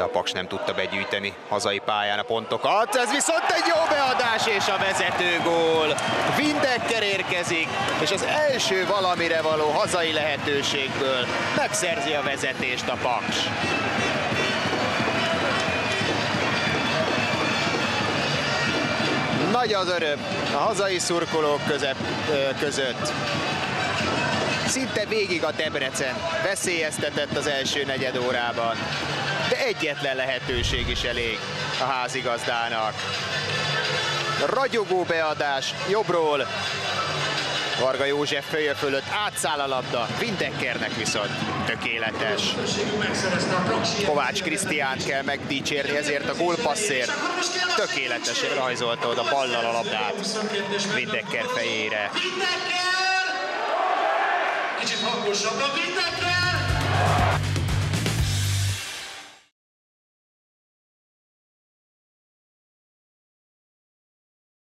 de a Paks nem tudta begyűjteni hazai pályán a pontokat. Ez viszont egy jó beadás és a vezető gól. Windecker érkezik, és az első valamire való hazai lehetőségből megszerzi a vezetést a Paks. Nagy az öröm a hazai szurkolók közep, között. Szinte végig a Debrecen veszélyeztetett az első negyed órában, egyetlen lehetőség is elég a házigazdának. Ragyogó beadás jobbról, Varga József fője fölött átszáll a labda, Windeckernek viszont tökéletes. Kovács Krisztiánt kell megdicsérni ezért a gólpasszért. Tökéletesen rajzolta oda ballal a labdát Windecker fejére. Kicsit hangosabban, Windecker!